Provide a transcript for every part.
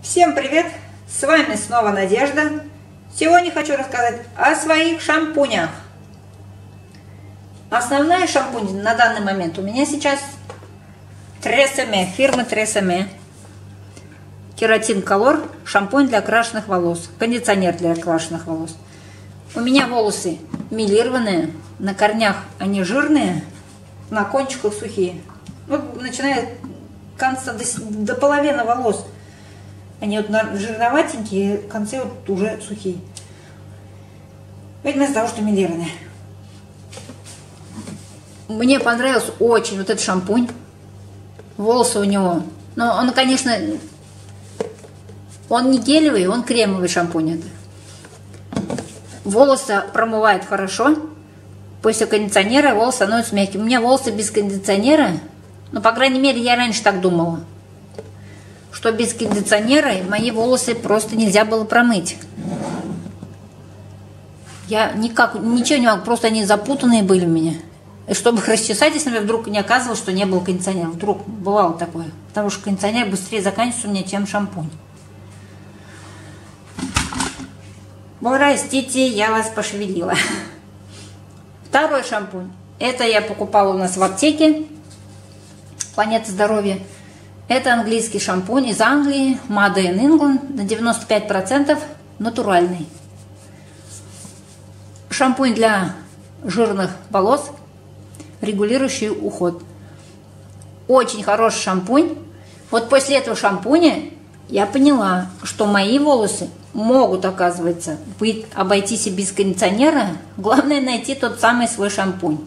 Всем привет! С вами снова Надежда. Сегодня хочу рассказать о своих шампунях. Основная шампунь на данный момент у меня сейчас Тресеме, фирмы Тресеме. Кератин Колор, шампунь для окрашенных волос, кондиционер для окрашенных волос. У меня волосы милированные, на корнях они жирные, на кончиках сухие. Вот начиная конца до, до половины волос. Они вот жирноватенькие, концы вот уже сухие. Видно из-за того, что милированные. Мне понравился очень вот этот шампунь. Волосы у него. Но он, конечно, он не гелевый, он кремовый шампунь это. Волосы промывает хорошо. После кондиционера волосы становятся мягкими. У меня волосы без кондиционера, ну, по крайней мере, я раньше так думала, что без кондиционера мои волосы просто нельзя было промыть. Я никак, ничего не могу, просто они запутанные были у меня. И чтобы их расчесать, если мне вдруг не оказывалось, что не было кондиционера. Вдруг бывало такое. Потому что кондиционер быстрее заканчивается у меня, чем шампунь. Простите, я вас пошевелила. Второй шампунь. Это я покупала у нас в аптеке. Планета здоровья. Это английский шампунь из Англии, Made in England, на 95% натуральный. Шампунь для жирных волос, регулирующий уход. Очень хороший шампунь. Вот после этого шампуня я поняла, что мои волосы могут, оказывается, быть, обойтись и без кондиционера. Главное найти тот самый свой шампунь.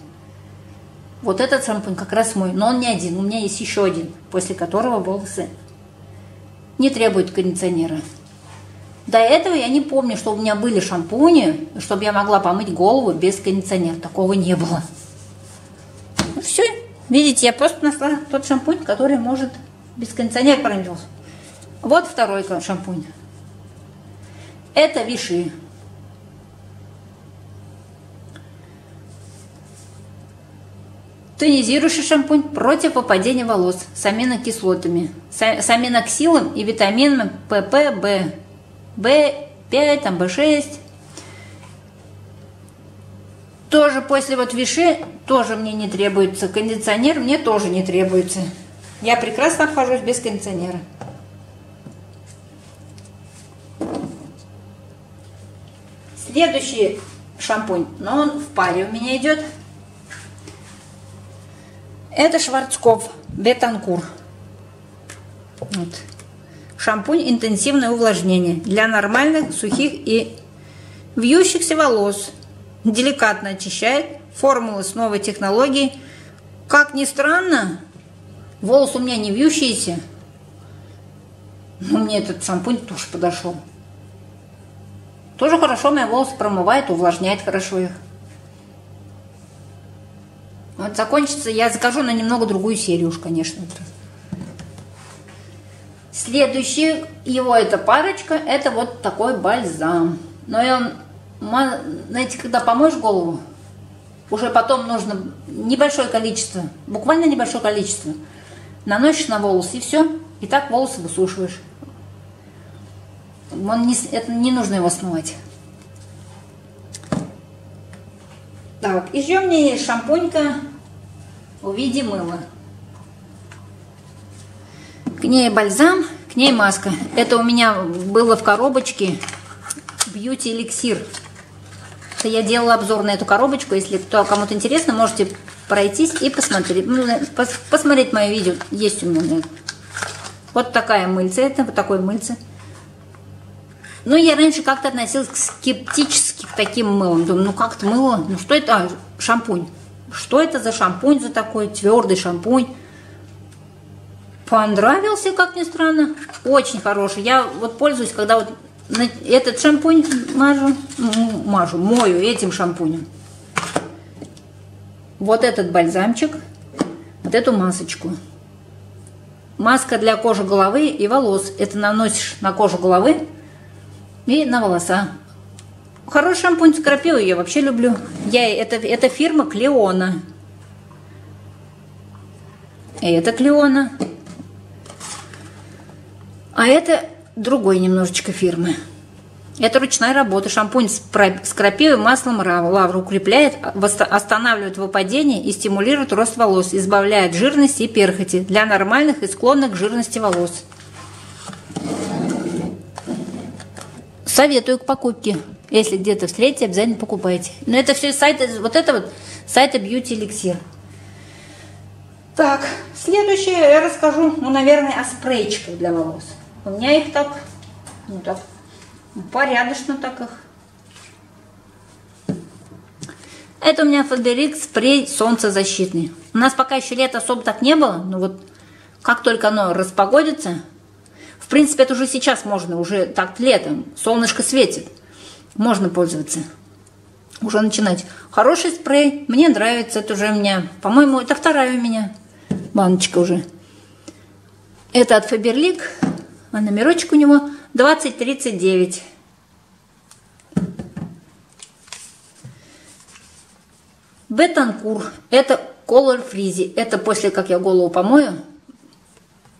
Вот этот шампунь как раз мой, но он не один, у меня есть еще один, после которого волосы не требуют кондиционера. До этого я не помню, что у меня были шампуни, чтобы я могла помыть голову без кондиционера. Такого не было. Ну все, видите, я просто нашла тот шампунь, который может без кондиционера промылся. Вот второй шампунь. Это виши. Тонизирующий шампунь против выпадения волос с аминокислотами, с аминоксилом и витаминами ПП, Б, В5, там, В6. Тоже после вот виши тоже мне не требуется. Кондиционер мне тоже не требуется. Я прекрасно обхожусь без кондиционера. Следующий шампунь, но он в паре у меня идет. Это Шварцкопф Бетанкур. Вот. Шампунь интенсивное увлажнение для нормальных, сухих и вьющихся волос. Деликатно очищает. Формула с новой технологией. Как ни странно, волос у меня не вьющиеся. Но мне этот шампунь тоже подошел. Тоже хорошо мои волосы промывает, увлажняет хорошо их. Вот закончится, я закажу на немного другую серию уж, конечно. Следующий его эта парочка, это вот такой бальзам. Но и он, знаете, когда помоешь голову, уже потом нужно небольшое количество, буквально небольшое количество, наносишь на волосы и все, и так волосы высушиваешь. Он не, это не нужно его смывать. Так, у меня есть шампунька в виде мыла. К ней бальзам, к ней маска. Это у меня было в коробочке Beauty Elixir. Это я делала обзор на эту коробочку. Если кому-то интересно, можете пройтись и посмотреть. Ну, посмотреть мое видео. Есть у меня. Вот такая мыльца. Это вот такой мыльце. Ну, я раньше как-то относилась скептически к таким мылам. Думаю, ну как-то мыло, ну что это? А, шампунь. Что это за шампунь за такой твердый шампунь? Понравился, как ни странно. Очень хороший. Я вот пользуюсь, когда вот этот шампунь мажу, мажу, мою этим шампунем. Вот этот бальзамчик, вот эту масочку. Маска для кожи головы и волос. Это наносишь на кожу головы, и на волоса. Хороший шампунь с крапивой я вообще люблю. Я, это, это фирма Клеона. Это Клеона. А это другой немножечко фирмы. Это ручная работа. Шампунь с крапивой маслом лавра укрепляет, останавливает выпадение и стимулирует рост волос, избавляет жирности и перхоти для нормальных и склонных к жирности волос. Советую к покупке. Если где-то встретите, обязательно покупайте. Но это все сайты, вот это вот сайта Beauty Elixir. Так, следующее я расскажу, ну, наверное, о спрейчиках для волос. У меня их так, ну так, порядочно так их. Это у меня Фаберик спрей солнцезащитный. У нас пока еще лето особо так не было, но вот как только оно распогодится, в принципе, это уже сейчас можно, уже так летом, солнышко светит, можно пользоваться. Уже начинать. Хороший спрей, мне нравится, это уже у меня, по-моему, это вторая у меня баночка уже. Это от Фаберлик, а номерочек у него 2039. Бетанкур. Это Color Фризи. Это после, как я голову помою,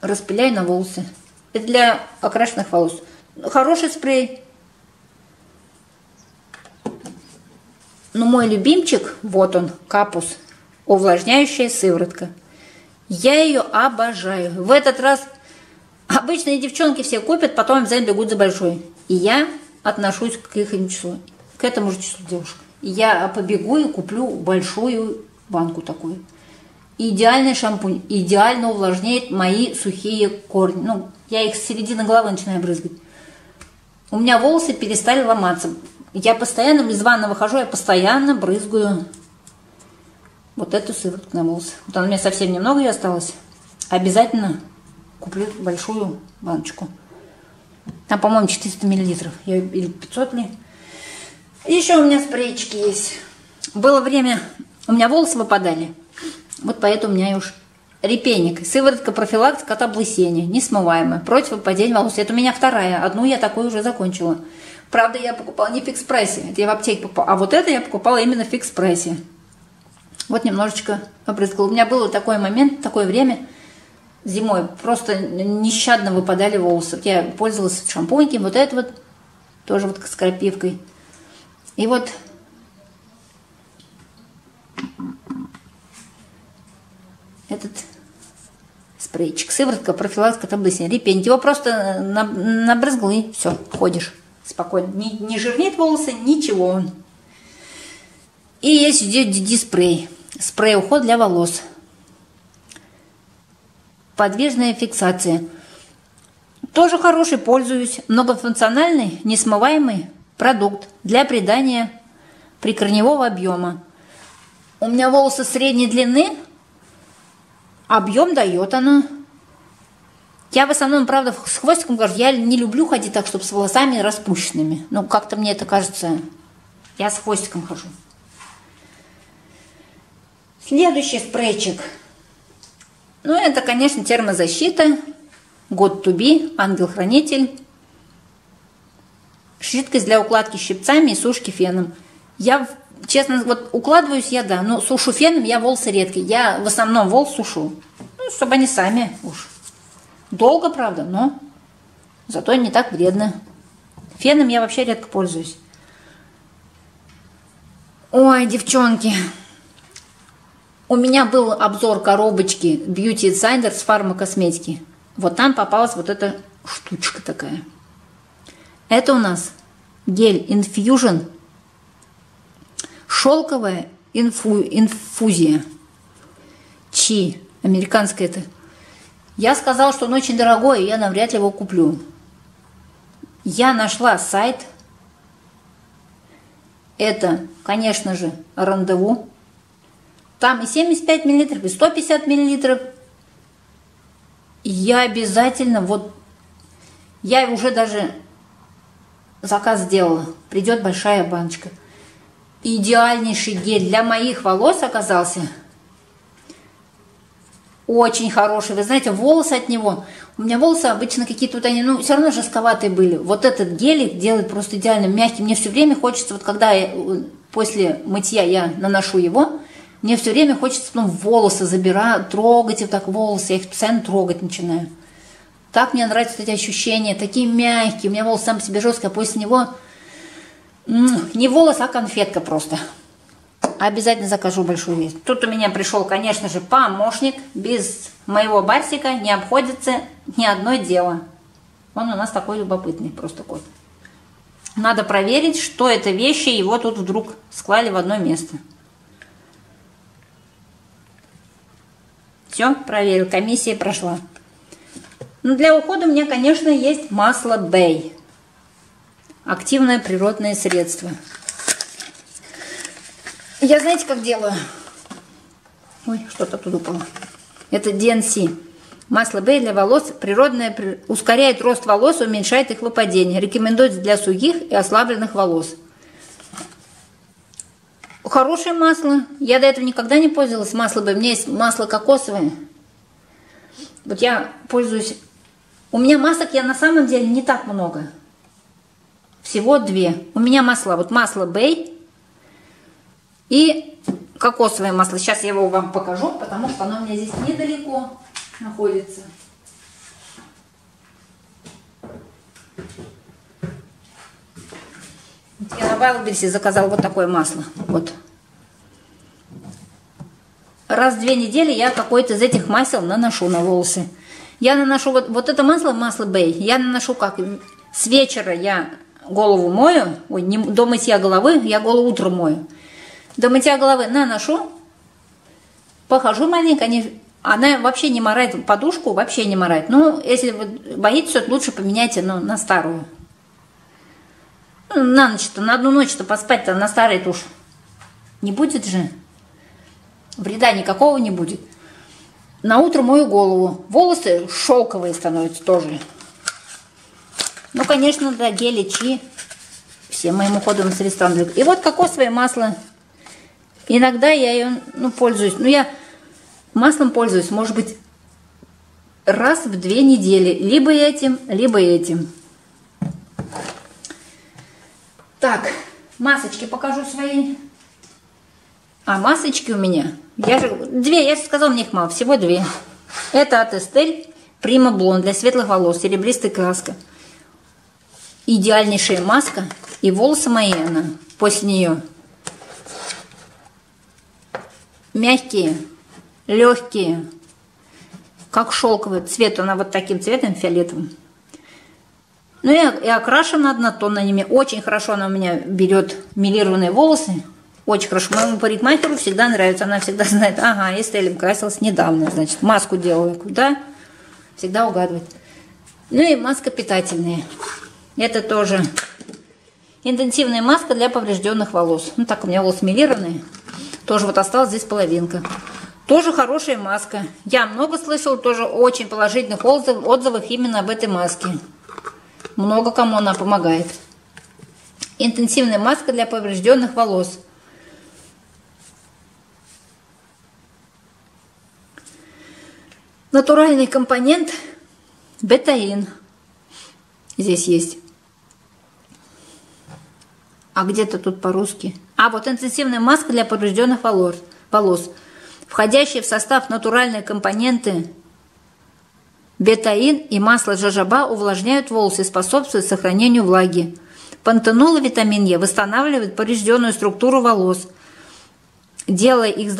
распыляю на волосы. Это для окрашенных волос. Хороший спрей. Но мой любимчик, вот он, капус, увлажняющая сыворотка. Я ее обожаю. В этот раз обычные девчонки все купят, потом обязательно бегут за большой. И я отношусь к их числу, к этому же числу девушек. Я побегу и куплю большую банку такую. Идеальный шампунь, идеально увлажняет мои сухие корни. Ну, я их с середины головы начинаю брызгать. У меня волосы перестали ломаться. Я постоянно из ванны выхожу, я постоянно брызгаю вот эту сыворотку на волосы. Вот она у меня совсем немного и осталось. Обязательно куплю большую баночку. Там, по-моему, 400 миллилитров. Я, или 500 ли. Еще у меня спрейчики есть. Было время, у меня волосы выпадали. Вот поэтому у меня уж репейник. Сыворотка профилактика от облысения, несмываемая, против выпадения волос. Это у меня вторая. Одну я такую уже закончила. Правда, я покупала не в фикс-прайсе. Это я в аптеке покупала. А вот это я покупала именно в фикс-прайсе. Вот немножечко опрыскала. У меня был такой момент, такое время зимой. Просто нещадно выпадали волосы. Я пользовалась шампуньком. Вот это вот тоже вот с крапивкой. И вот этот спрейчик, сыворотка, профилактика от облысения, репень. Его просто набрызгал и все, ходишь спокойно. Не, не жирнит волосы, ничего он. И есть диспрей. Спрей уход для волос. Подвижная фиксация. Тоже хороший, пользуюсь. Многофункциональный, несмываемый продукт для придания прикорневого объема. У меня волосы средней длины, объем дает она. Я в основном, правда, с хвостиком говорю, я не люблю ходить так, чтобы с волосами распущенными. Ну, как-то мне это кажется, я с хвостиком хожу. Следующий спрейчик. Ну, это, конечно, термозащита. To be, ангел-хранитель. Жидкость для укладки щипцами и сушки феном. Я, честно, вот укладываюсь я, да, но сушу феном я волосы редко. Я в основном волос сушу. Ну, чтобы они сами уж. Долго, правда, но зато не так вредно. Феном я вообще редко пользуюсь. Ой, девчонки, у меня был обзор коробочки Beauty Insider с фармакосметики. Вот там попалась вот эта штучка такая. Это у нас гель Infusion. Шелковая инфу, инфузия. Чи. Американская это. Я сказала, что он очень дорогой, и я навряд ли его куплю. Я нашла сайт. Это, конечно же, рандеву. Там и 75 миллилитров, и 150 миллилитров. Я обязательно, вот, я уже даже заказ сделала. Придет большая баночка. Идеальнейший гель для моих волос оказался. Очень хороший. Вы знаете, волосы от него. У меня волосы обычно какие-то вот они, ну, все равно жестковатые были. Вот этот гелик делает просто идеально мягкий. Мне все время хочется, вот когда я, после мытья я наношу его, мне все время хочется потом волосы забирать, трогать вот так волосы, я их постоянно трогать начинаю. Так мне нравятся эти ощущения, такие мягкие. У меня волос сам себе жесткий, а после него не волос, а конфетка просто. Обязательно закажу большую вещь. Тут у меня пришел, конечно же, помощник. Без моего Барсика не обходится ни одно дело. Он у нас такой любопытный просто кот. Надо проверить, что это вещи, его тут вдруг склали в одно место. Все, проверил, комиссия прошла. Но ну, для ухода у меня, конечно, есть масло Бэй. Активное природное средство. Я знаете, как делаю? Ой, что-то тут упало. Это DNC. Масло Бэй для волос природное, ускоряет рост волос, уменьшает их выпадение. Рекомендуется для сухих и ослабленных волос. Хорошее масло. Я до этого никогда не пользовалась маслом Бэй. У меня есть масло кокосовое. Вот я пользуюсь у меня масок я на самом деле не так много. Всего две. У меня масла. Вот масло Бэй и кокосовое масло. Сейчас я его вам покажу, потому что оно у меня здесь недалеко находится. Я на Вайлдберрисе заказал вот такое масло. Вот. Раз в две недели я какое-то из этих масел наношу на волосы. Я наношу вот, вот это масло, масло Бэй, я наношу как? С вечера я голову мою, ой, не, до мытья головы, я голову утром мою. До мытья головы наношу, похожу маленько, они, она вообще не морает подушку, вообще не морает. Ну, если вы боитесь, то лучше поменяйте ну, на старую. Ну, на ночь-то, на одну ночь-то поспать-то на старой тушь. Не будет же. Вреда никакого не будет. На утро мою голову. Волосы шелковые становятся тоже. Ну, конечно, да, гели, чи. Все моим уходом средства. И вот кокосовое масло. Иногда я ее, ну, пользуюсь. Ну, я маслом пользуюсь, может быть, раз в две недели. Либо этим, либо этим. Так, масочки покажу свои. А масочки у меня я же, две, я же сказала, мне их мало, всего две. Это от Estelle Prima Blonde для светлых волос, серебристая краска. Идеальнейшая маска. И волосы мои, она после нее мягкие, легкие, как шелковый цвет. Она вот таким цветом фиолетовым. Ну и, и окрашена однотонно. Очень хорошо она у меня берет милированные волосы. Очень хорошо. Моему парикмахеру всегда нравится. Она всегда знает, ага, Эстелем красилась недавно, значит, маску делала. Куда? Всегда угадывает. Ну и маска питательная. Это тоже интенсивная маска для поврежденных волос. Ну так, у меня волосы милированные. Тоже вот осталась здесь половинка. Тоже хорошая маска. Я много слышала тоже очень положительных отзывов, отзывов именно об этой маске. Много кому она помогает. Интенсивная маска для поврежденных волос. Натуральный компонент бетаин. Здесь есть. А где-то тут по-русски. А, вот интенсивная маска для поврежденных волос. Входящие в состав натуральные компоненты бетаин и масло жажаба увлажняют волосы и способствуют сохранению влаги. Пантенол и витамин Е восстанавливают поврежденную структуру волос, делая их